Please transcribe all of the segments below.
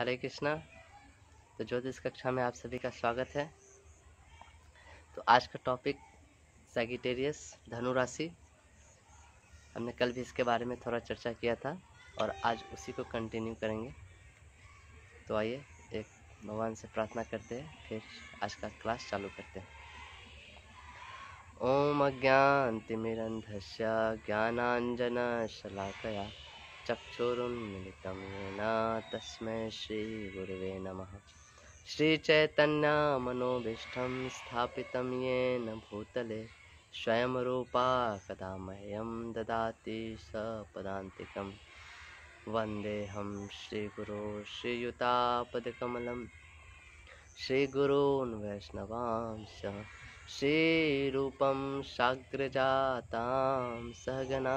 हरे कृष्णा। तो ज्योतिष कक्षा में आप सभी का स्वागत है। तो आज का टॉपिक सैगिटेरियस धनु राशि। हमने कल भी इसके बारे में थोड़ा चर्चा किया था और आज उसी को कंटिन्यू करेंगे। तो आइए एक भगवान से प्रार्थना करते हैं, फिर आज का क्लास चालू करते हैं। ओम अज्ञान ॐ अज्ञान्तिमिरन्धस्य ज्ञानाञ्जनशलाकया। चक्षुरुन्मिलितं येन तस्मै श्रीगुरुवे नमः। श्रीचैतन्यमनोभीष्टं स्थापितं येन भूतले स्वयं रूपा कदा मह्यं ददाति स पदान्तिकं वन्देऽहं श्रीगुरो श्रीयुतापदकमलं। श्रीगुरून् वैष्णवांश्च श्रीरूपं साग्रजातां सहगना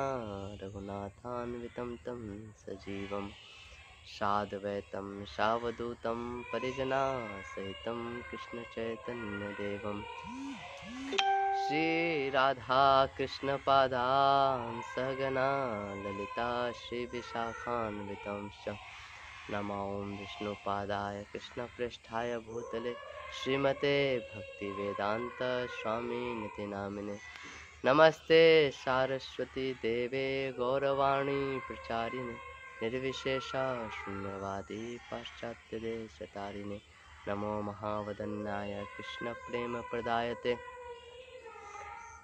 रघुनाथान्वितं तं सजीवं साद्वैतं सावधूतं परिजनासहितं कृष्णचैतन्यदेवं। श्रीराधाकृष्णपादां सहगना ललिता श्रीविशाखान्वितं च। नमो विष्णुपादाय कृष्णपृष्ठाय भूतले श्रीमते भक्तिवेदान्त स्वामी निति नामिने नमस्ते सारस्वती देवे गौरवाणी प्रचारिणे, निर्विशेष शून्यवादी पाश्चात्यदेशतारिणे नमो महावदन्याय कृष्णप्रेमप्रदायते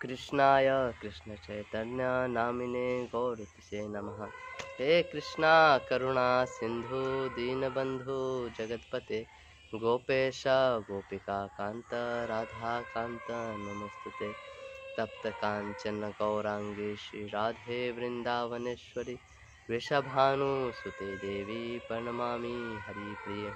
कृष्णाय कृष्णचैतन्य नामिने, गौरतिसे नमः। हे कृष्णा, करुणा, सिन्धु, दीनबन्धु, जगत्पते। गोपेश गोपिका कान्त राधा कान्त नमस्तुते। तप्त काञ्चन गौराङ्गी श्रीराधे वृन्दावनेश्वरि। वृषभानुसुते देवी प्रणमामि हरिप्रिय।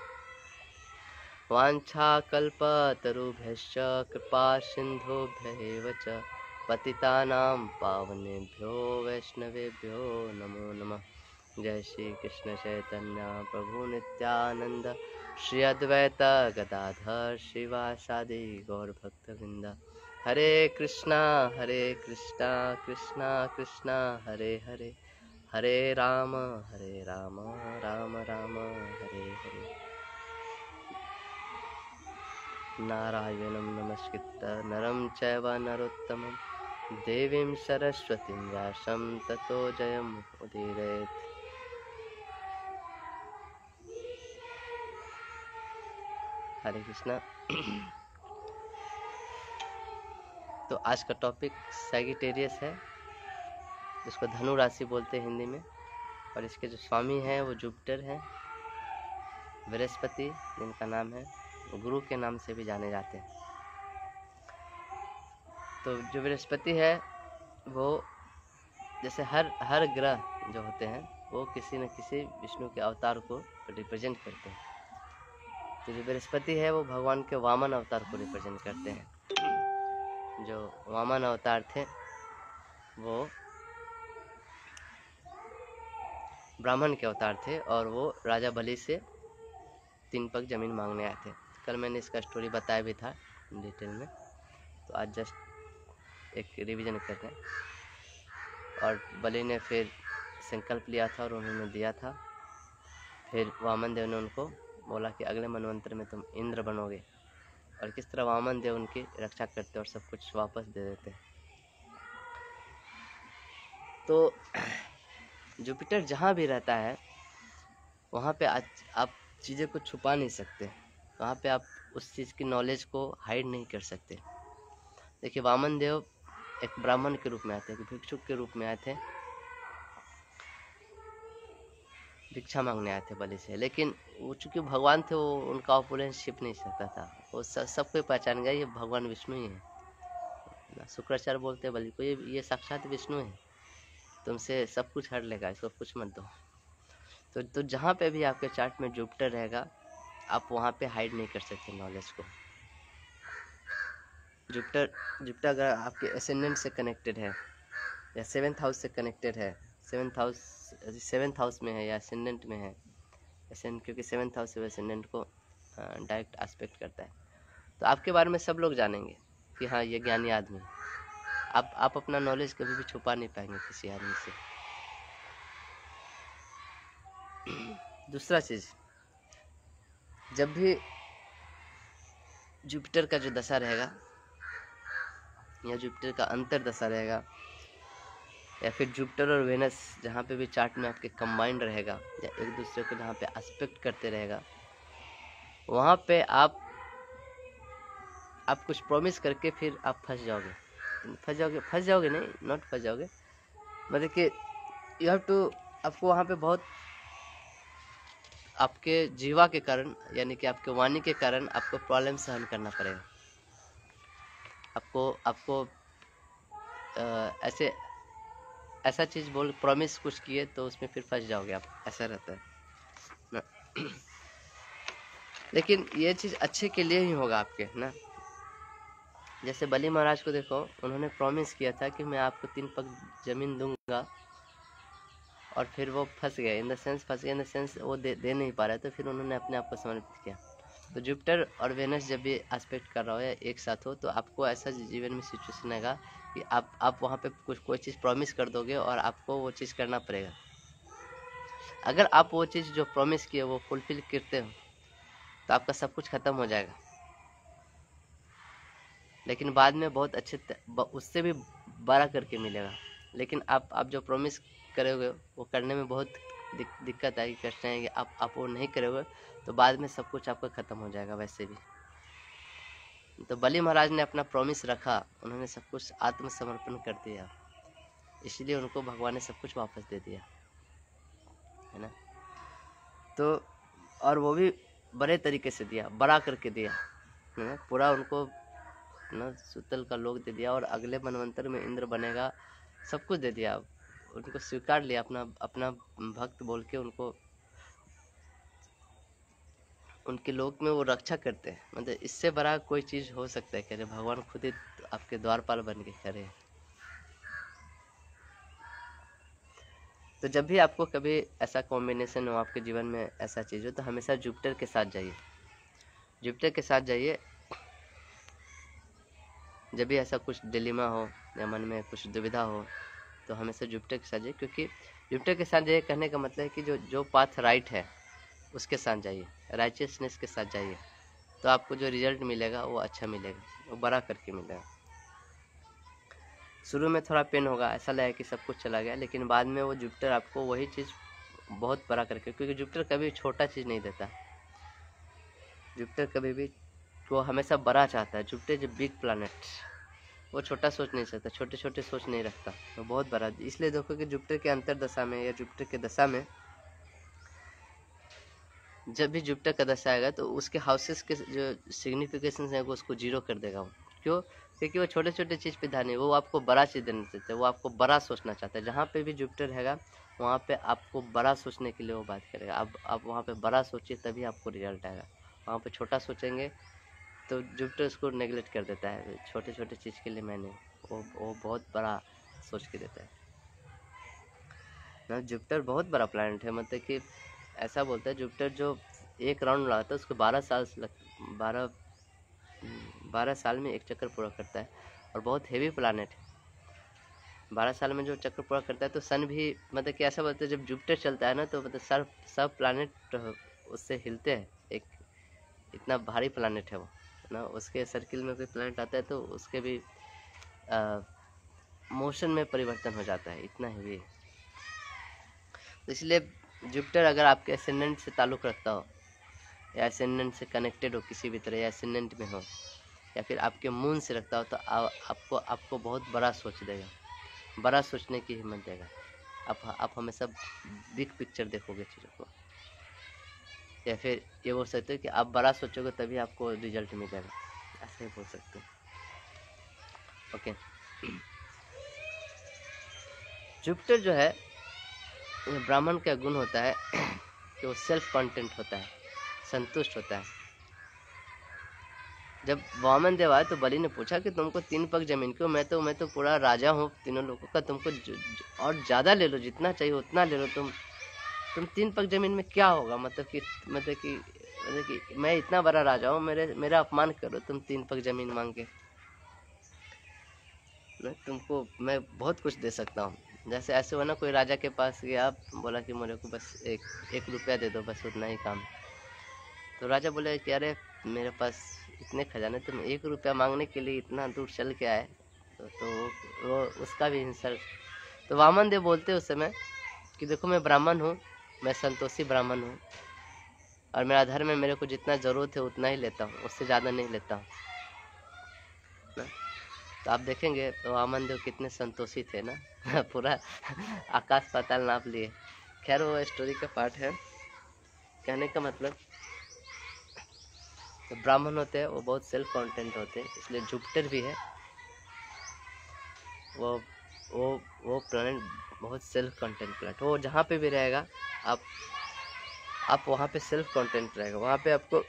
वाञ्छाकल्पतरुभ्यश्च कृपा सिन्धुभ्यैव च, पतितानां पावनेभ्यो, वैष्णवेभ्यो नमो नमः। जय श्री कृष्ण चैतन्य, प्रभु नित्यानंद श्री अद्वैत गदाधर शिवासादि गौर भक्तवृंद। हरे कृष्णा हरे कृष्णा कृष्णा कृष्णा, हरे हरे। हरे राम हरे राम राम राम, हरे हरे। नारायणं नमस्कृत्य, नरं चैव नरोत्तमं। देवीं सरस्वतीं व्यासं ततो जयम् उदीरयेत् हरे कृष्णा। तो आज का टॉपिक सैगिटेरियस है, जिसको धनु राशि बोलते हैं हिंदी में, और इसके जो स्वामी हैं वो जुपिटर हैं। बृहस्पति, जिनका नाम है, वो गुरु के नाम से भी जाने जाते हैं। तो जो बृहस्पति है, वो जैसे हर हर ग्रह जो होते हैं, वो किसी न किसी विष्णु के अवतार को रिप्रेजेंट करते हैं। तो जो बृहस्पति है वो भगवान के वामन अवतार को रिप्रेजेंट करते हैं। जो वामन अवतार थे, वो ब्राह्मण के अवतार थे और वो राजा बलि से तीन पग ज़मीन मांगने आए थे। कल मैंने इसका स्टोरी बताया भी था डिटेल में तो आज जस्ट एक रिवीजन कर रहे हैं। और बलि ने फिर संकल्प लिया था और उन्होंने दिया था। फिर वामन देव ने उनको बोला कि अगले मनवंतर में तुम इंद्र बनोगे। और किस तरह वामन देव उनकी रक्षा करते और सब कुछ वापस दे देते तो जुपिटर जहाँ भी रहता है, वहाँ पे आज आप चीज़ें को छुपा नहीं सकते। वहाँ पे आप उस चीज़ की नॉलेज को हाइड नहीं कर सकते। देखिए, वामन देव एक ब्राह्मण के रूप में आए थे एक भिक्षुक के रूप में आए थे भिक्षा मांगने आए थे बलि से, लेकिन वो चूँकि भगवान थे, वो उनका ऑपोलेंस छिप नहीं सकता था। वो सब सबको पहचान गया, ये भगवान विष्णु ही है। शुक्राचार्य बोलते बलि को, ये ये साक्षात विष्णु है। तुमसे सब कुछ हट लेगा, इसको कुछ मत दो। तो तो जहाँ पे भी आपके चार्ट में जुपिटर रहेगा, आप वहाँ पे हाइड नहीं कर सकते नॉलेज को। जुपिटर जुपिटर अगर आपके असेंडेंट से कनेक्टेड है, या सेवेंथ हाउस से कनेक्टेड है सेवेंथ हाउस सेवेंथ हाउस में है या असेंडेंट में है। असेंडेंट क्योंकि सेवेंथ हाउस से असेंडेंट को डायरेक्ट एस्पेक्ट करता है। तो आपके बारे में सब लोग जानेंगे कि हाँ ये ज्ञानी आदमी आप आप अपना नॉलेज कभी भी छुपा नहीं पाएँगे किसी आदमी से। दूसरा चीज़, जब भी जुपिटर का जो दशा रहेगा या जुपिटर का अंतर दशा रहेगा या फिर जुपिटर और वेनस जहाँ पे भी चार्ट में आपके कंबाइंड रहेगा या एक दूसरे को जहाँ पे एस्पेक्ट करते रहेगा वहाँ पे आप आप कुछ प्रॉमिस करके फिर आप फंस जाओगे। फंस जाओगे फंस जाओगे नहीं नॉट फंस जाओगे। मतलब कि यू हैव टू आपको वहाँ पे बहुत आपके जीवा के कारण यानी कि आपके वाणी के कारण आपको प्रॉब्लम सहन करना पड़ेगा। आपको आपको आ, ऐसे ऐसा चीज़ बोल प्रॉमिस कुछ किए तो उसमें फिर फंस जाओगे आप। ऐसा रहता है। लेकिन ये चीज़ अच्छे के लिए ही होगा आपके, ना। जैसे बली महाराज को देखो, उन्होंने प्रॉमिस किया था कि मैं आपको तीन पग ज़मीन दूँगा और फिर वो फंस गए। इन द सेंस फंस गए इन द सेंस वो दे दे नहीं पा रहे तो फिर उन्होंने अपने आप को समर्पित किया। तो जुपिटर और वेनस जब भी एस्पेक्ट कर रहा हो या एक साथ हो तो आपको ऐसा जीवन में सिचुएशन आएगा कि आप आप वहाँ पे कुछ कोई चीज़ प्रॉमिस कर दोगे और आपको वो चीज़ करना पड़ेगा। अगर आप वो चीज़ जो प्रॉमिस किए वो फुलफिल करते हो तो आपका सब कुछ ख़त्म हो जाएगा। लेकिन बाद में बहुत अच्छे उससे भी बड़ा करके मिलेगा। लेकिन आप आप जो प्रॉमिस करोगे वो करने में बहुत दिक, दिक्कत आएगी कष्ट आएगी आप आप वो नहीं करोगे तो बाद में सब कुछ आपका ख़त्म हो जाएगा वैसे भी। तो बलि महाराज ने अपना प्रॉमिस रखा, उन्होंने सब कुछ आत्मसमर्पण कर दिया। इसलिए उनको भगवान ने सब कुछ वापस दे दिया। है ना? तो और वो भी बड़े तरीके से दिया, बड़ा करके दिया। है ना? पूरा उनको, ना, सुतल का लोग दे दिया और अगले मनवंतर में इंद्र बनेगा, सब कुछ दे दिया। उनको स्वीकार लिया, अपना अपना भक्त बोल के उनको उनके लोक में वो रक्षा करते हैं। मतलब इससे बड़ा कोई चीज़ हो सकता है करे भगवान खुद ही आपके द्वारपाल बन के करे तो जब भी आपको कभी ऐसा कॉम्बिनेशन हो, आपके जीवन में ऐसा चीज़ हो तो हमेशा जुपिटर के साथ जाइए। जुपिटर के साथ जाइए। जब भी ऐसा कुछ डिलीमा हो, या मन में कुछ दुविधा हो तो हमेशा जुपिटर के साथ जाइए, क्योंकि जुपिटर के साथ जाइए कहने का मतलब है कि जो जो पाथ राइट है उसके साथ जाइए राइचियसनेस के साथ जाइए। तो आपको जो रिज़ल्ट मिलेगा, वो अच्छा मिलेगा, वो बड़ा करके मिलेगा। शुरू में थोड़ा पेन होगा, ऐसा लगेगा कि सब कुछ चला गया, लेकिन बाद में वो जुपिटर आपको वही चीज़ बहुत बड़ा करके, क्योंकि जुपिटर कभी छोटा चीज़ नहीं देता। जुपिटर कभी भी, वो हमेशा बड़ा चाहता है। जुपिटर जो बिग प्लानट वो छोटा सोच नहीं सकता छोटे छोटे सोच नहीं रखता। वो बहुत बड़ा। इसलिए देखो कि जुपिटर के अंतर दशा में या जुपिटर के दशा में जब भी जुपिटर का दशा आएगा तो उसके हाउसेस के जो सिग्निफिकेशन है, वो उसको ज़ीरो कर देगा वो। क्यों? क्योंकि वो छोटे छोटे चीज़ पे ध्यान नहीं, वो आपको बड़ा चीज़ देना चाहते हैं, वो आपको बड़ा सोचना चाहता है। जहाँ पे भी जुपिटर रहेगा, वहाँ पे आपको बड़ा सोचने के लिए वो बात करेगा। अब आप वहाँ पे बड़ा सोचिए, तभी आपको रिज़ल्ट आएगा। वहाँ पे छोटा सोचेंगे तो जुपिटर उसको नेगलेक्ट कर देता है। छोटे छोटे चीज़ के लिए मैंने वो वो बहुत बड़ा सोच के देता है। ना, जुपिटर बहुत बड़ा प्लानट है मतलब कि ऐसा बोलता है, जुपिटर जो एक राउंड लगाता है उसको बारह साल लग, बारह बारह साल में एक चक्कर पूरा करता है और बहुत हेवी प्लानट है। बारह साल में जो चक्कर पूरा करता है तो सन भी मतलब कि ऐसा बोलते हैं, जब जुपिटर चलता है ना तो मतलब सर सब प्लानट उससे हिलते हैं। एक, इतना भारी प्लानट है वो ना? उसके सर्किल में कोई प्लानट आता है तो उसके भी मोशन में परिवर्तन हो जाता है, इतना हेवी तो इसलिए जुपिटर अगर आपके असेंडेंट से ताल्लुक़ रखता हो या असेंडेंट से कनेक्टेड हो किसी भी तरह या असेंडेंट में हो या फिर आपके मून से रखता हो तो आ, आपको आपको बहुत बड़ा सोच देगा। बड़ा सोचने की हिम्मत देगा। आप आप हमेशा बिग पिक्चर देखोगे चीज़ों को। या फिर ये बोल सकते हो कि आप बड़ा सोचोगे तभी आपको रिज़ल्ट मिलेगा। ऐसे ही बोल सकते ओके जुपिटर जो है ब्राह्मण का गुण होता है कि वो सेल्फ कॉन्टेंट होता है, संतुष्ट होता है। जब वामन देव आए तो बलि ने पूछा कि तुमको तीन पग ज़मीन क्यों मैं तो मैं तो पूरा राजा हूँ, तीनों लोगों का तुमको और ज़्यादा ले लो, जितना चाहिए उतना ले लो, तुम तुम तीन पग ज़मीन में क्या होगा? मतलब कि मतलब कि मतलब कि मैं इतना बड़ा राजा हूँ, मेरे, मेरा अपमान करो तुम तीन पग ज़मीन मांग। के मैं तुमको, मैं बहुत कुछ दे सकता हूँ। जैसे ऐसे हो ना कोई राजा के पास गया बोला कि मेरे को बस एक एक रुपया दे दो बस उतना ही काम। तो राजा बोले कि अरे मेरे पास इतने खजाने तुम एक रुपया मांगने के लिए इतना दूर चल के आए। तो, तो वो उसका भी इंसल्ट तो वामन देव बोलते उस समय कि देखो मैं ब्राह्मण हूँ मैं संतोषी ब्राह्मण हूँ और मेरा धर्म में मेरे को जितना ज़रूरत है उतना ही लेता हूँ उससे ज़्यादा नहीं लेता हूँ। तो आप देखेंगे तो वामन देव कितने संतोषी थे ना? पूरा आकाश पाताल नाप लिए। खैर, वो स्टोरी का पार्ट है। कहने का मतलब तो ब्राह्मण होते हैं, वो बहुत सेल्फ कॉन्टेंट होते हैं, इसलिए जुपिटर भी है। वो वो वो प्लानट बहुत सेल्फ कंटेंट प्लानट वो जहाँ पे भी रहेगा, आप आप वहाँ पे सेल्फ कंटेंट रहेगा। वहाँ पे आपको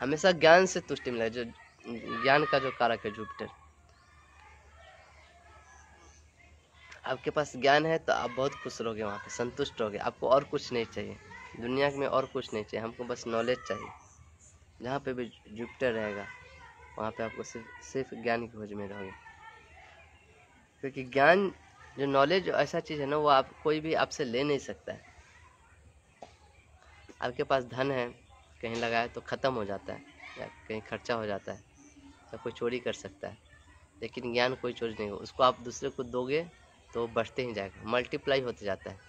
हमेशा ज्ञान से तुष्टि मिला जो ज्ञान का जो कारक है जुपिटर आपके पास ज्ञान है तो आप बहुत खुश रहोगे वहाँ पे, संतुष्ट रहोगे। आपको और कुछ नहीं चाहिए। दुनिया में और कुछ नहीं चाहिए, हमको बस नॉलेज चाहिए। जहाँ पे भी जुपिटर रहेगा, वहाँ पे आपको सिर्फ़ सिर्फ़ ज्ञान की खोज में रहोगे। क्योंकि ज्ञान, जो नॉलेज ऐसा चीज़ है ना, वो आप, कोई भी आपसे ले नहीं सकता है। आपके पास धन है कहीं लगाए तो ख़त्म हो जाता है, या कहीं खर्चा हो जाता है, या कोई चोरी कर सकता है। लेकिन ज्ञान कोई चोरी नहीं हो उसको आप दूसरे को दोगे तो बढ़ते ही जाएगा मल्टीप्लाई होते जाता है।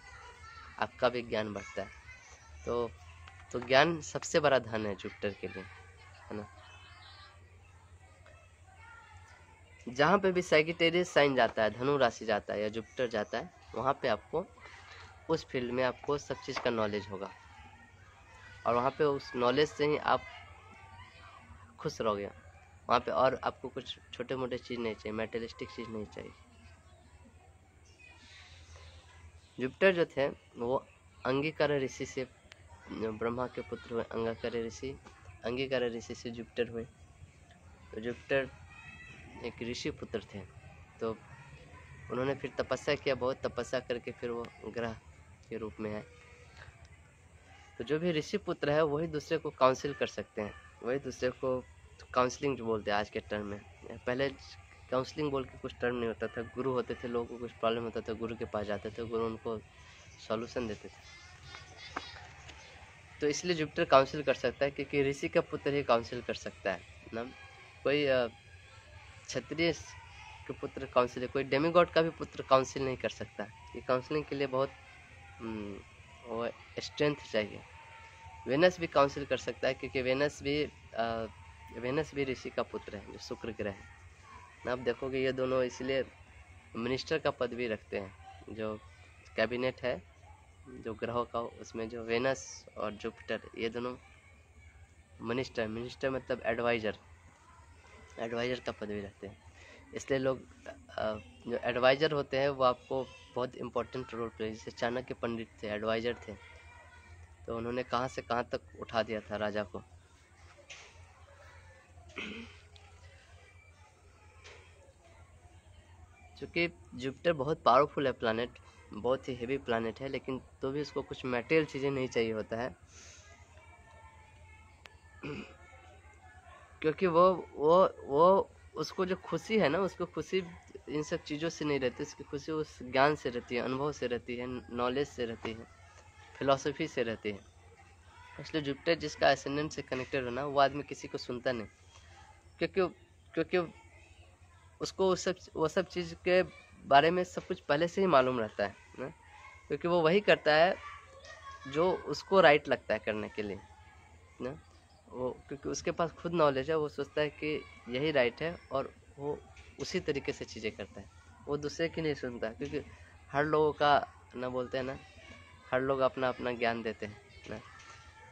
आपका भी ज्ञान बढ़ता है। तो तो ज्ञान सबसे बड़ा धन है जुपिटर के लिए, है ना? जहाँ पे भी साइकिटेरियस साइन जाता है, धनु राशि जाता है, या जुपिटर जाता है, वहाँ पे आपको उस फ़ील्ड में आपको सब चीज़ का नॉलेज होगा। और वहाँ पे उस नॉलेज से ही आप खुश रहोगे। वहाँ पे और आपको कुछ छोटे मोटे चीज़ नहीं चाहिए मेटेलिस्टिक चीज़ नहीं चाहिए। जुपिटर जो थे, वो अंगीकार ऋषि से, ब्रह्मा के पुत्र हुए, अंगाकर ऋषि, अंगीकार ऋषि से जुपिटर हुए। तो जुपिटर एक ऋषि पुत्र थे। तो उन्होंने फिर तपस्या किया, बहुत तपस्या करके फिर वो ग्रह के रूप में आए। तो जो भी ऋषि पुत्र है, वही दूसरे को काउंसिल कर सकते हैं। वही दूसरे को काउंसलिंग जो बोलते हैं आज के टर्म में। पहले काउंसलिंग बोल के कुछ टर्म नहीं होता था। गुरु होते थे, लोगों को कुछ प्रॉब्लम होता था, गुरु के पास जाते थे, गुरु उनको सॉल्यूशन देते थे। तो इसलिए जुपिटर काउंसिल कर सकता है, क्योंकि ऋषि का पुत्र ही काउंसिल कर सकता है, ना? कोई क्षत्रिय के पुत्र काउंसिल कोई डेमीगॉड का भी पुत्र काउंसिल नहीं कर सकता। ये काउंसलिंग के लिए बहुत वो स्ट्रेंथ चाहिए। वेनस भी काउंसिल कर सकता है क्योंकि वेनस भी आ, वेनस भी ऋषि का पुत्र है जो शुक्र ग्रह है। आप देखोगे ये दोनों इसलिए मिनिस्टर का पद भी रखते हैं जो कैबिनेट है जो ग्रहों का उसमें जो वेनस और जुपिटर ये दोनों मिनिस्टर मिनिस्टर मतलब एडवाइज़र एडवाइज़र का पद भी रखते हैं। इसलिए लोग जो एडवाइज़र होते हैं वो आपको बहुत इम्पोर्टेंट रोल प्ले जैसे चाणक्य पंडित थे एडवाइज़र थे। तो उन्होंने कहाँ से कहाँ तक उठा दिया था राजा को। चूँकि जुपिटर बहुत पावरफुल है प्लानट बहुत ही हेवी प्लानट है, लेकिन तो भी उसको कुछ मेटेरियल चीज़ें नहीं चाहिए होता है। क्योंकि वो वो वो उसको जो खुशी है ना, उसको खुशी इन सब चीज़ों से नहीं रहती उसकी खुशी उस ज्ञान से रहती है, अनुभव से रहती है नॉलेज से रहती है फिलोसफी से रहती है। इसलिए जुपिटर जिसका एसेंडेंट से कनेक्टेड हो ना वो आदमी किसी को सुनता नहीं। क्योंकि क्योंकि उसको वो सब वो सब चीज़ के बारे में सब कुछ पहले से ही मालूम रहता है, ना? क्योंकि वो वही करता है जो उसको राइट लगता है करने के लिए, ना? वो क्योंकि उसके पास खुद नॉलेज है, वो सोचता है कि यही राइट है और वो उसी तरीके से चीज़ें करता है। वो दूसरे की नहीं सुनता, क्योंकि हर लोगों का ना बोलते हैं ना, हर लोग अपना अपना ज्ञान देते हैं, ना।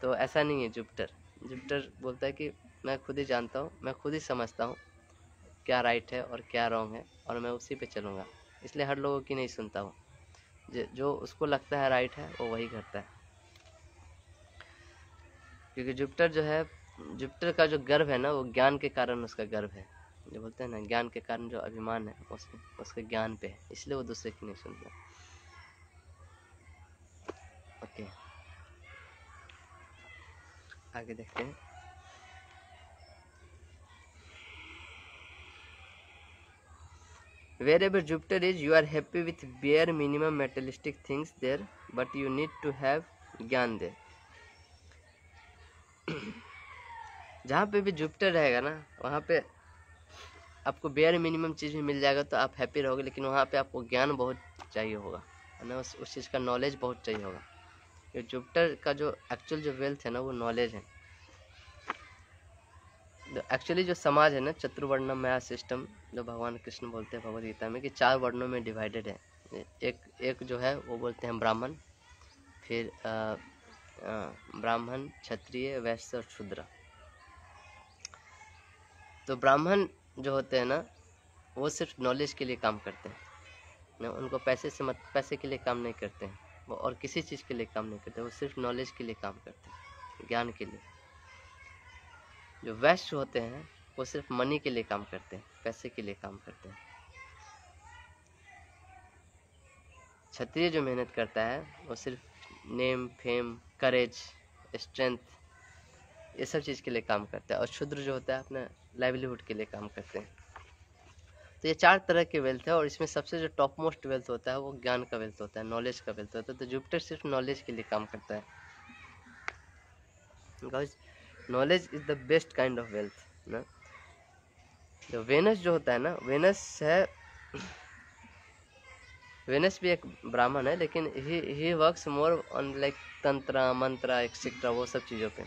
तो ऐसा नहीं है जुपिटर। जुपिटर बोलता है कि मैं खुद ही जानता हूँ, मैं खुद ही समझता हूँ क्या राइट है और क्या रॉन्ग है, और मैं उसी पे चलूँगा। इसलिए हर लोगों की नहीं सुनता वो। जो उसको लगता है राइट है, वो वही करता है। क्योंकि जुपिटर जो है, जुपिटर का जो गर्व है ना, वो ज्ञान के कारण उसका गर्व है। जो बोलते हैं ना, ज्ञान के कारण जो अभिमान है उसके उसके ज्ञान पे है। इसलिए वो दूसरे की नहीं सुनता। ओके। आगे देखते हैं। Wherever Jupiter is you are happy with bare minimum materialistic things there but you need to have ज्ञान देर जहाँ पे भी जुपिटर रहेगा ना, वहाँ पे आपको बेयर मिनिमम चीज़ भी मिल जाएगा तो आप हैप्पी रहोगे, लेकिन वहाँ पे आपको ज्ञान बहुत चाहिए होगा। है ना, उस उस चीज़ का नॉलेज बहुत चाहिए होगा। ये जुपिटर का जो एक्चुअल जो वेल्थ है ना, वो नॉलेज है। एक्चुअली जो समाज है ना चतुर्वर्ण माया सिस्टम जो भगवान कृष्ण बोलते हैं भगवदगीता में कि चार वर्णों में डिवाइडेड है। एक एक जो है, वो बोलते हैं ब्राह्मण, फिर ब्राह्मण क्षत्रिय, वैश्य और शूद्र। तो ब्राह्मण जो होते हैं ना, वो सिर्फ़ नॉलेज के लिए काम करते हैं। ना, उनको पैसे से मत, पैसे के लिए काम नहीं करते हैं। वो और किसी चीज़ के लिए काम नहीं करते, वो सिर्फ़ नॉलेज के लिए काम करते हैं, ज्ञान के लिए। जो वैश्य होते हैं, वो सिर्फ़ मनी के लिए काम करते हैं, पैसे के लिए काम करते हैं। क्षत्रिय जो मेहनत करता है, वो सिर्फ़ नेम फेम करेज स्ट्रेंथ ये सब चीज़ के लिए काम करता है। और शुद्र जो होता है अपना लाइवलीहुड के लिए काम करते हैं। तो ये चार तरह के वेल्थ है और इसमें सबसे जो टॉप मोस्ट वेल्थ होता है वो ज्ञान का वेल्थ होता है नॉलेज का वेल्थ होता है। तो जुपिटर सिर्फ़ नॉलेज के लिए काम करता है। Knowledge is the best kind of wealth ना? जो वेनस जो होता है ना वेनस है वेनस भी एक ब्राह्मण है, लेकिन he he works more on like तंत्र मंत्र एक्सेट्रा वो सब चीज़ों पे।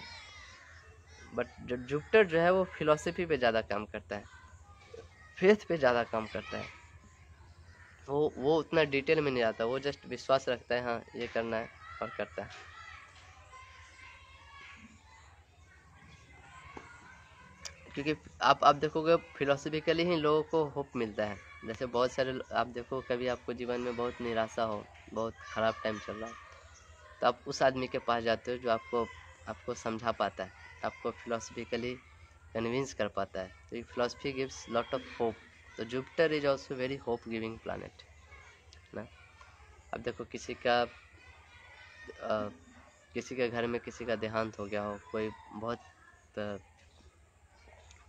बट जो जुपिटर जो है, वो फिलोसफी पे ज़्यादा काम करता है। फेथ पे ज़्यादा काम करता है। वो वो उतना डिटेल में नहीं आता। वो जस्ट विश्वास रखता है हाँ ये करना है और करता है। क्योंकि आप आप देखोगे फिलोसफिकली ही लोगों को होप मिलता है। जैसे बहुत सारे आप देखो, कभी आपको जीवन में बहुत निराशा हो, बहुत ख़राब टाइम चल रहा हो तो आप उस आदमी के पास जाते हो जो आपको आपको समझा पाता है। आपको फिलोसफिकली कन्विंस कर पाता है। तो ये philosophy gives lot of hope तो Jupiter is also very hope giving planet ना? अब देखो किसी का आ, किसी के घर में किसी का देहांत हो गया हो कोई बहुत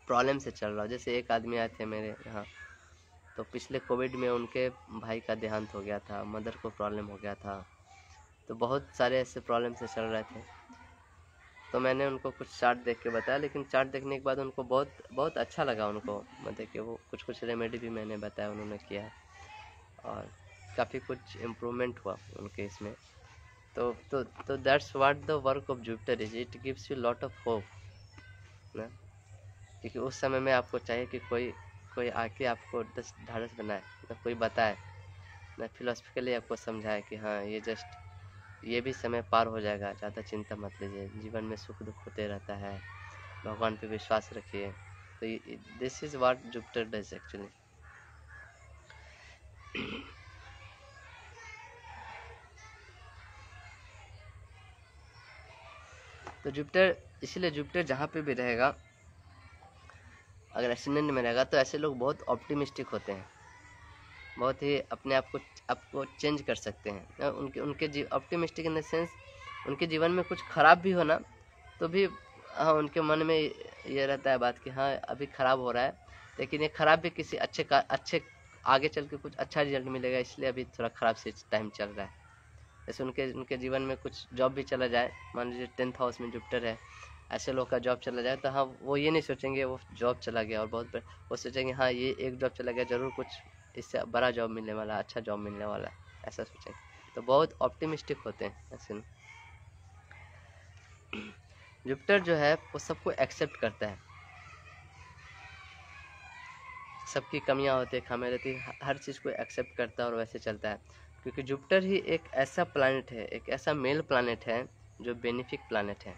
प्रॉब्लम से चल रहा हो। जैसे एक आदमी आए थे मेरे यहाँ तो पिछले कोविड में उनके भाई का देहांत हो गया था मदर को प्रॉब्लम हो गया था। तो बहुत सारे ऐसे प्रॉब्लम से चल रहे थे। तो मैंने उनको कुछ चार्ट देख के बताया, लेकिन चार्ट देखने के बाद उनको बहुत बहुत अच्छा लगा उनको। मतलब कि वो कुछ कुछ रेमेडी भी मैंने बताया उन्होंने किया और काफ़ी कुछ इम्प्रूवमेंट हुआ उनके इसमें। तो तो तो that's what the work of Jupiter is it gives you lot of hope ना? क्योंकि उस समय में आपको चाहिए कि कोई कोई आके आपको दस, ढाढ़स बनाए, ना कोई बताए, ना फिलोसफिकली आपको समझाए कि हाँ ये जस्ट ये भी समय पार हो जाएगा। ज़्यादा चिंता मत लीजिए। जीवन में सुख दुख होते रहता है। भगवान पे विश्वास रखिए। तो this is what Jupiter does actually तो जुपिटर इसलिए जुपिटर जहाँ पे भी रहेगा, अगर एक्सीडेंट में रहेगा तो ऐसे लोग बहुत ऑप्टिमिस्टिक होते हैं। बहुत ही अपने आप को, आपको चेंज कर सकते हैं। उनके उनके जी ऑप्टिमिस्टिक इन द सेंस उनके जीवन में कुछ ख़राब भी हो ना तो भी हाँ उनके मन में ये रहता है बात कि हाँ अभी ख़राब हो रहा है, लेकिन ये ख़राब भी किसी अच्छे का, अच्छे आगे चल के कुछ अच्छा रिज़ल्ट मिलेगा, इसलिए अभी थोड़ा ख़राब से टाइम चल रहा है। जैसे उनके उनके जीवन में कुछ जॉब भी चला जाए, मान लीजिए टेंथ हाउस में जुपिटर है, ऐसे लोग का जॉब चला जाए तो हाँ वो ये नहीं सोचेंगे, वो जॉब चला गया और बहुत वो सोचेंगे हाँ ये एक जॉब चला गया, ज़रूर कुछ इससे बड़ा जॉब मिलने वाला है अच्छा जॉब मिलने वाला है ऐसा सोचेंगे तो बहुत ऑप्टिमिस्टिक होते हैं ऐसे जुपिटर जो है, वो सबको एक्सेप्ट करता है। सबकी कमियाँ होती है, खामियाँ रहती है, हर चीज़ को एक्सेप्ट करता है और वैसे चलता है। क्योंकि जुपिटर ही एक ऐसा प्लानट है, एक ऐसा मेल प्लानट है, जो बेनिफिक प्लानट है,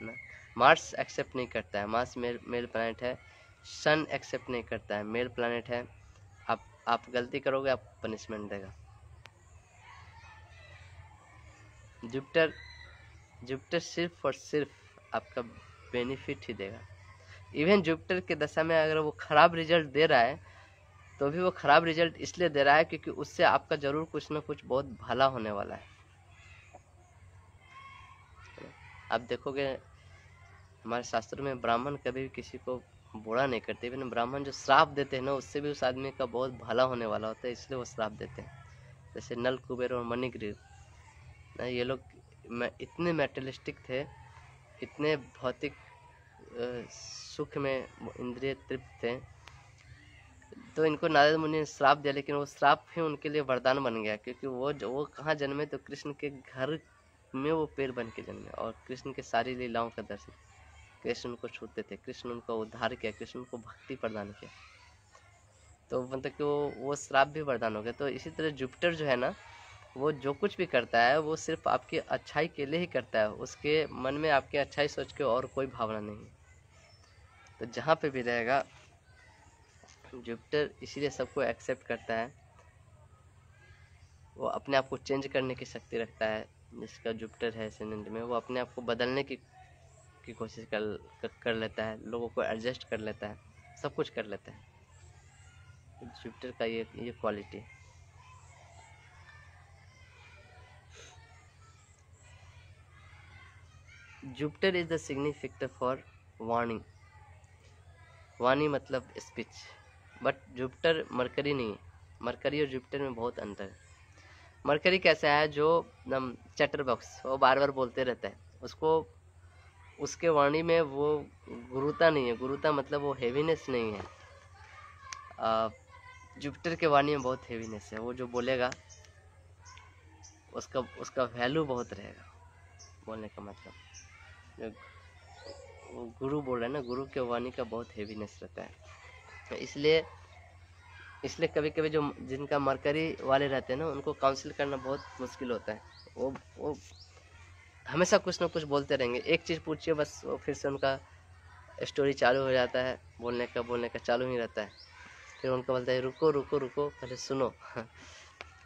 ना? मार्स एक्सेप्ट नहीं करता है मार्स मेल मेल प्लानट है सन एक्सेप्ट नहीं करता है मेल प्लानट है आप गलती करोगे, आप पनिशमेंट देगा। जुपिटर जुपिटर सिर्फ़ और सिर्फ़ आपका बेनिफिट ही देगा। इवन जुपिटर के दशा में अगर वो ख़राब रिज़ल्ट दे रहा है तो भी वो ख़राब रिज़ल्ट इसलिए दे रहा है क्योंकि उससे आपका ज़रूर कुछ ना कुछ बहुत भला होने वाला है। आप देखोगे, हमारे शास्त्रों में ब्राह्मण कभी भी किसी को बुरा नहीं करते। इवन ब्राह्मण जो श्राप देते हैं ना, उससे भी उस आदमी का बहुत भला होने वाला होता है, इसलिए वो श्राप देते हैं। जैसे नल कुबेर और मणिग्रीव। ना, ये लोग मैं, इतने मेटलिस्टिक थे, इतने भौतिक सुख में इंद्रिय तृप्त थे तो इनको नारद मुनि ने श्राप दिया, लेकिन वो श्राप ही उनके लिए वरदान बन गया, क्योंकि वो जो, वो कहाँ जन्मे तो कृष्ण के घर में वो पेड़ बन के जन्मे, और कृष्ण के सारी लीलाओं का दर्शन। कृष्ण उनको छूते थे, कृष्ण उनको उद्धार किया, कृष्ण उनको भक्ति प्रदान किया। तो मतलब कि वो वो श्राप भी वरदान हो गया। तो इसी तरह जुपिटर जो है ना, वो जो कुछ भी करता है, वो सिर्फ़ आपकी अच्छाई के लिए ही करता है। उसके मन में आपकी अच्छाई सोच के और कोई भावना नहीं तो जहाँ पे भी रहेगा, जुपिटर इसीलिए सबको एक्सेप्ट करता है। वो अपने आप को चेंज करने की शक्ति रखता है, जिसका जुपिटर है सेनेंट में। वो अपने आप को बदलने की की कोशिश कर कर लेता है, लोगों को एडजस्ट कर लेता है, सब कुछ कर लेता है। जुपिटर का ये ये क्वालिटी है Jupiter is the significator for warning वाणी मतलब स्पीच बट जुपिटर मरकरी नहीं है। मरकरी और जुपिटर में बहुत अंतर है। मरकरी कैसा है जो चैटर बॉक्स वो बार बार बोलते रहता है। उसको उसके वाणी में वो गुरुता नहीं है। गुरुता मतलब वो हैवीनेस नहीं है। जुपिटर के वाणी में बहुत हेवीनेस है। वो जो बोलेगा, उसका उसका वैल्यू बहुत रहेगा। बोलने का मतलब। वो गुरु बोल रहे हैं ना, गुरु के वाणी का बहुत हेवीनेस रहता है। तो इसलिए इसलिए कभी कभी जो जिनका मरकरी वाले रहते हैं ना, उनको काउंसिल करना बहुत मुश्किल होता है। वो वो हमेशा कुछ ना कुछ बोलते रहेंगे। एक चीज़ पूछिए बस, वो फिर से उनका स्टोरी चालू हो जाता है। बोलने का बोलने का चालू ही रहता है। फिर उनको बोलता है, रुको रुको रुको, पहले सुनो।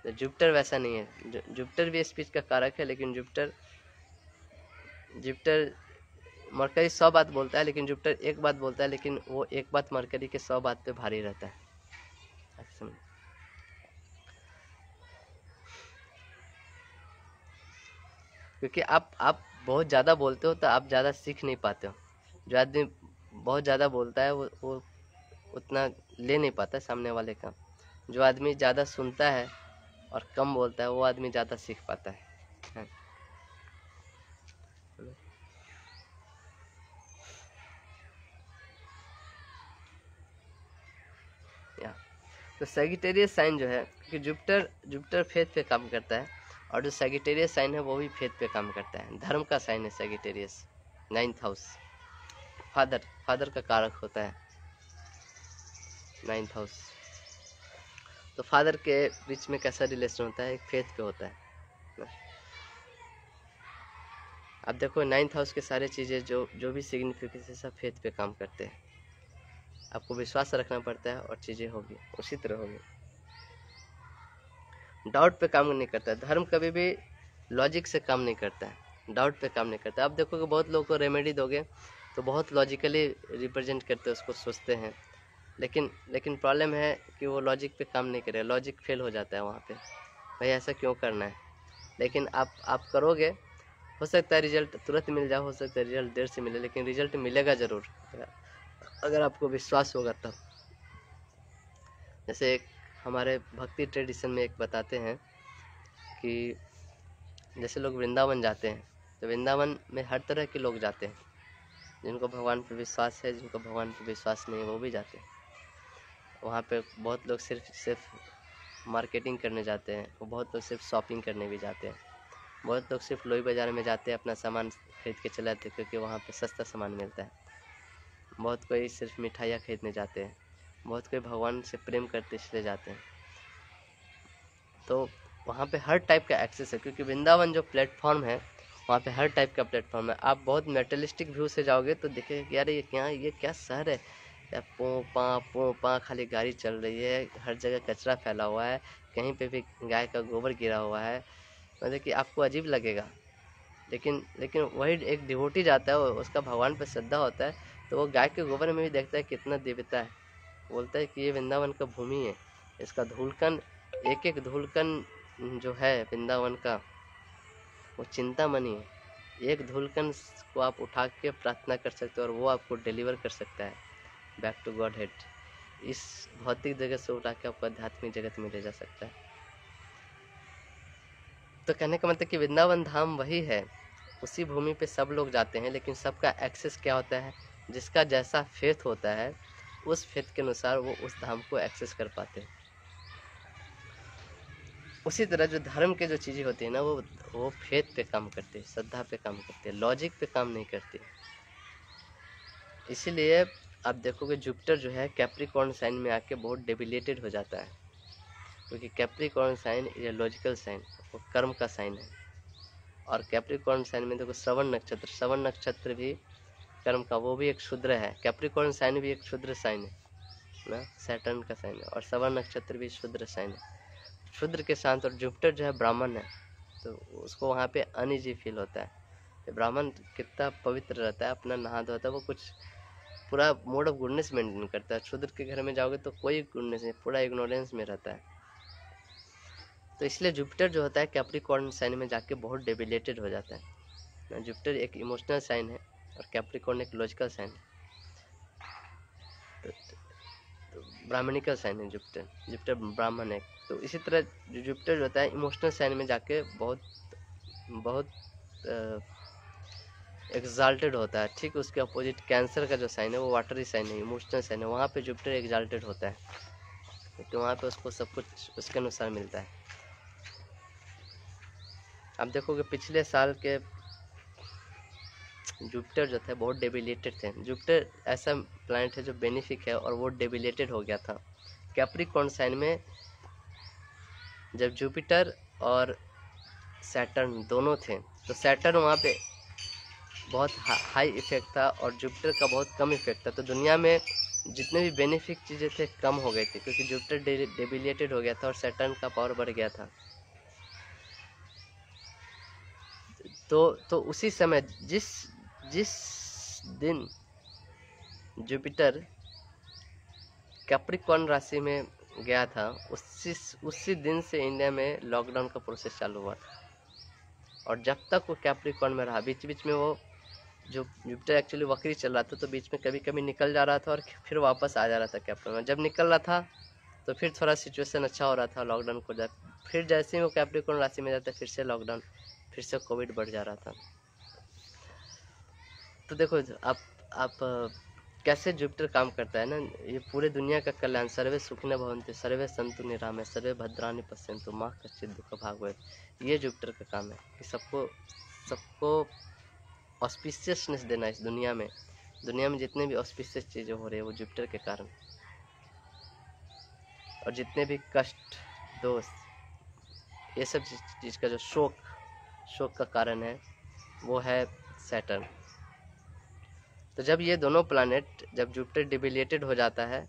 तो जुपिटर वैसा नहीं है। जुपिटर भी स्पीच का कारक है, लेकिन जुपिटर जुपिटर मरकरी सौ बात बोलता है, लेकिन जुपिटर एक बात बोलता है, लेकिन वो एक बात मरकरी के सौ बात पे भारी रहता है। क्योंकि आप आप बहुत ज़्यादा बोलते हो तो आप ज़्यादा सीख नहीं पाते हो। जो आदमी बहुत ज़्यादा बोलता है, वो वो उतना ले नहीं पाता सामने वाले का। जो आदमी ज़्यादा सुनता है और कम बोलता है, वो आदमी ज़्यादा सीख पाता है। हाँ। तो सेगिटेरियस साइन जो है क्योंकि जुपिटर जुपिटर फेथ पे काम करता है। और जो सेगिटेरियस साइन है, वो भी फेथ पे काम करता है। धर्म का साइन है Sagittarius ninth house father father का कारक होता है। नाइन्थ हाउस तो फादर के बीच में कैसा रिलेशन होता है? फेथ पे होता है। अब देखो नाइन्थ हाउस के सारे चीज़ें जो जो भी सिग्निफिकेंस है फेथ पे काम करते हैं। आपको विश्वास रखना पड़ता है और चीज़ें होगी उसी तरह होगी डाउट पे काम नहीं करता। धर्म कभी भी लॉजिक से काम नहीं करता है। डाउट पे काम नहीं करता। आप देखोगे बहुत लोगों को रेमेडी दोगे तो बहुत लॉजिकली रिप्रेजेंट करते उसको सोचते हैं। लेकिन लेकिन प्रॉब्लम है कि वो लॉजिक पे काम नहीं करे। लॉजिक फेल हो जाता है वहाँ पे। भाई ऐसा क्यों करना है? लेकिन आप आप करोगे, हो सकता है रिज़ल्ट तुरंत मिल जाए, हो सकता है रिज़ल्ट देर से मिले, लेकिन रिज़ल्ट मिलेगा ज़रूर। अगर आपको विश्वास होगा तब। जैसे हमारे भक्ति ट्रेडिशन में एक बताते हैं कि जैसे लोग वृंदावन जाते हैं तो वृंदावन में हर तरह के लोग जाते हैं। जिनको भगवान पर विश्वास है, जिनको भगवान पर विश्वास नहीं है, वो भी जाते हैं। वहाँ पे बहुत लोग सिर्फ़ सिर्फ़ मार्केटिंग करने जाते हैं वो बहुत लोग सिर्फ़ शॉपिंग करने भी जाते हैं। बहुत लोग सिर्फ़ लोई बाज़ार में जाते हैं, अपना सामान खरीद के चले जाते हैं, क्योंकि वहाँ पे सस्ता सामान मिलता है। बहुत कोई सिर्फ़ मिठाइयाँ खरीदने जाते हैं। बहुत कोई भगवान से प्रेम करते इसलिए जाते हैं। तो वहाँ पे हर टाइप का एक्सेस है, क्योंकि वृंदावन जो प्लेटफॉर्म है, वहाँ पे हर टाइप का प्लेटफॉर्म है। आप बहुत मेटलिस्टिक व्यू से जाओगे तो देखें यार ये क्या ये क्या शहर है? या पो, पा पो, पा, खाली गाड़ी चल रही है, हर जगह कचरा फैला हुआ है, कहीं पे भी गाय का गोबर गिरा हुआ है। मतलब कि आपको अजीब लगेगा। लेकिन लेकिन वही एक डिवोटी जाता है, उसका भगवान पर श्रद्धा होता है तो वो गाय के गोबर में भी देखता है कितना दिव्यता है। बोलता है कि ये वृंदावन का भूमि है। इसका धूलकन एक एक धूलकन जो है वृंदावन का, वो चिंतामणि है। एक धूलकन को आप उठा के प्रार्थना कर सकते हो और वो आपको डिलीवर कर सकता है। बैक टू गॉड हेड इस भौतिक जगत से उठा के आपको आध्यात्मिक जगत में ले जा सकता है। तो कहने का मतलब कि वृंदावन धाम वही है। उसी भूमि पे सब लोग जाते हैं, लेकिन सबका एक्सेस क्या होता है? जिसका जैसा फेथ होता है उस फेथ के अनुसार वो उस धाम को एक्सेस कर पाते हैं। उसी तरह जो धर्म के जो चीज़ें होती है ना, वो वो फेथ पे काम करते हैं, श्रद्धा पे काम करते हैं लॉजिक पे काम नहीं करते इसीलिए आप देखोगे जुपिटर जो है कैप्रिकॉर्न साइन में आके बहुत डेबिलेटेड हो जाता है। क्योंकि Capricorn sign is a logical sign वो कर्म का साइन है। और कैप्रिकॉर्न साइन में देखो, श्रवण नक्षत्र श्रवण नक्षत्र भी कर्म का, वो भी एक क्षुद्र है। कैप्रिकॉर्न साइन भी एक क्षुद्र साइन है, ना? सैटर्न का साइन है, और श्रवण नक्षत्र भी क्षुद्र साइन है। क्षुद्र के साथ, और जुपिटर जो है, ब्राह्मण है तो उसको वहाँ पे अनइजी फील होता है। तो ब्राह्मण कितना पवित्र रहता है, अपना नहा धोता है, वो कुछ पूरा मोड ऑफ़ गुडनेस मेंटेन करता है। क्षुद्र के घर में जाओगे तो कोई गुडनेस नहीं, पूरा इग्नोरेंस में रहता है। तो इसलिए जुपिटर जो होता है कैप्रिकॉर्न साइन में जाके बहुत डेबिलेटेड हो जाता है। जुपिटर एक इमोशनल साइन है और कैप्रिकॉर्न एक लॉजिकल साइन तो, तो, ब्राह्मणिकल साइन है जुपिटर जुपिटर ब्राह्मण है। तो इसी तरह जुपिटर जो होता है इमोशनल साइन में जाके बहुत बहुत एग्जाल्टेड होता है। ठीक उसके अपोजिट कैंसर का जो साइन है वो वाटरी साइन है इमोशनल साइन है। वहाँ पे जुपिटर एग्जाल्टेड होता है। तो वहाँ पे उसको सब कुछ उसके अनुसार मिलता है। आप देखोगे पिछले साल के जुपिटर जो थे बहुत डेबिलेटेड थे। जुपिटर ऐसा प्लानट है जो बेनिफिक है और वो डेबिलेटेड हो गया था। कैप्रिकॉन साइन में जब जुपिटर और सैटर्न दोनों थे तो सैटर्न वहाँ पे बहुत हा, हाई इफ़ेक्ट था और जुपिटर का बहुत कम इफ़ेक्ट था। तो दुनिया में जितने भी बेनिफिक चीज़ें थे कम हो गए थे क्योंकि जुपिटर डेबिलेटेड हो गया था और सैटर्न का पावर बढ़ गया था। तो तो उसी समय जिस जिस दिन जुपिटर कैप्रिकॉन राशि में गया था, उसी उसी दिन से इंडिया में लॉकडाउन का प्रोसेस चालू हुआ था। और जब तक वो कैप्रिकॉन में रहा बीच बीच में वो जो, जुपिटर एक्चुअली वक्री चल रहा था तो बीच में कभी कभी निकल जा रहा था और फिर वापस आ जा रहा था कैप्रिकॉन में। जब निकल रहा था तो फिर थोड़ा सिचुएशन अच्छा हो रहा था, लॉकडाउन को जा, फिर जैसे ही वो कैप्रिकॉन राशि में जाता, फिर से लॉकडाउन, फिर से कोविड बढ़ जा रहा था। तो देखो, आप आप कैसे जुपिटर काम करता है ना? ये पूरे दुनिया का कल्याण, सर्वे सुखने भवंते सर्वे संतु निराम सर्वे भद्रानी पश्यंतु माँ कच्चित दुख भागवत। ये जुपिटर का काम है कि सबको सबको ऑस्पिशियसनेस देना इस दुनिया में। दुनिया में जितने भी ऑस्पिशियस चीज़ें हो रही है, वो जुपिटर के कारण। और जितने भी कष्ट, दोष, ये सब चीज़ का जो शोक शोक का कारण है, वो है सैटर्न। तो जब ये दोनों प्लानट जब जुपिटर डिबिलेटेड हो जाता है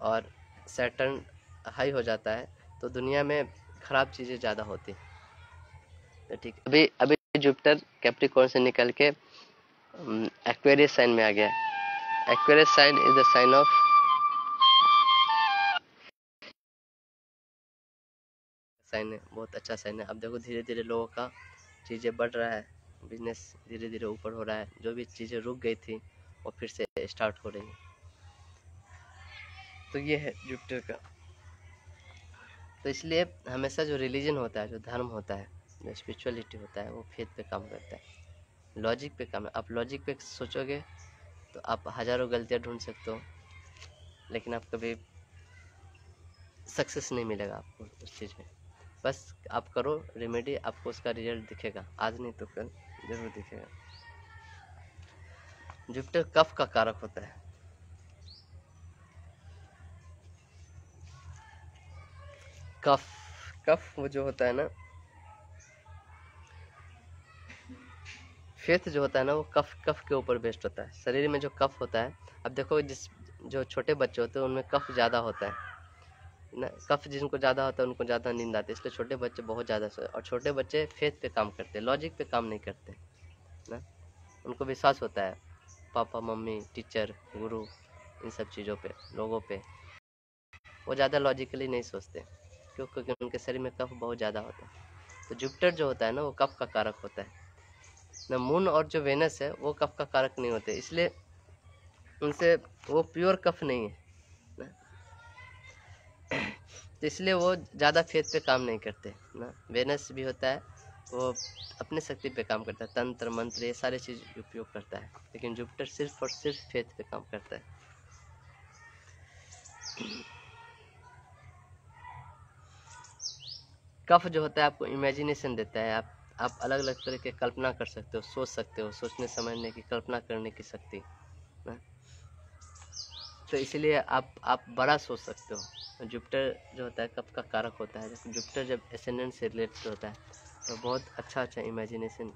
और सैटर्न हाई हो जाता है तो दुनिया में ख़राब चीज़ें ज़्यादा होती तो ठीक अभी अभी जुपिटर कैप्रिकॉर्न से निकल के एक्वेरियस साइन में आ गया Aquarius sign is the sign of sign है, बहुत अच्छा साइन है। अब देखो धीरे धीरे लोगों का चीज़ें बढ़ रहा है। बिज़नेस धीरे धीरे ऊपर हो रहा है। जो भी चीज़ें रुक गई थी और फिर से स्टार्ट हो रही है। तो ये है जुपिटर का। तो इसलिए हमेशा जो रिलीजन होता है, जो धर्म होता है, जो स्पिरिचुअलिटी होता है, वो फेथ पे काम करता है। लॉजिक पे काम है। आप लॉजिक पे सोचोगे तो आप हज़ारों गलतियाँ ढूंढ सकते हो, लेकिन आप कभी सक्सेस नहीं मिलेगा आपको उस चीज़ में। बस आप करो रेमेडी आपको उसका रिज़ल्ट दिखेगा। आज नहीं तो कल ज़रूर दिखेगा। जुपिटर कफ का कारक होता है। कफ कफ वो जो होता है ना, फेथ जो होता है ना, वो कफ कफ के ऊपर बेस्ड होता है। शरीर में जो कफ होता है, अब देखो जिस, जो छोटे बच्चे होते हैं, उनमें कफ ज़्यादा होता है। ना, कफ जिनको ज़्यादा होता है, उनको ज़्यादा नींद आती है, इसलिए छोटे बच्चे बहुत ज़्यादा और छोटे बच्चे फेथ पे काम करते हैं लॉजिक पे काम नहीं करते, ना। उनको विश्वास होता है। पापा, मम्मी, टीचर, गुरु, इन सब चीज़ों पे, लोगों पे। वो ज़्यादा लॉजिकली नहीं सोचते, क्यों? क्योंकि उनके शरीर में कफ बहुत ज़्यादा होता है। तो जुपिटर जो होता है ना, वो कफ का कारक होता है। न मून और जो वेनस है, वो कफ का कारक नहीं होते, इसलिए उनसे वो प्योर कफ नहीं है तो इसलिए वो ज़्यादा फेथ पे काम नहीं करते, ना। वेनस भी होता है वो अपने शक्ति पे काम करता है, तंत्र, मंत्र, ये सारे चीज़ उपयोग करता है। लेकिन जुपिटर सिर्फ़ और सिर्फ़ फेथ पे काम करता है। कफ जो होता है, आपको इमेजिनेशन देता है। आप आप अलग अलग तरह के कल्पना कर सकते हो, सोच सकते हो, सोचने, समझने की, कल्पना करने की शक्ति तो इसलिए आप आप बड़ा सोच सकते हो। जुपिटर जो होता है, कफ का कारक होता है। जुपिटर जब एसेंडेंट से रिलेटेड होता है बहुत अच्छा अच्छा इमेजिनेशन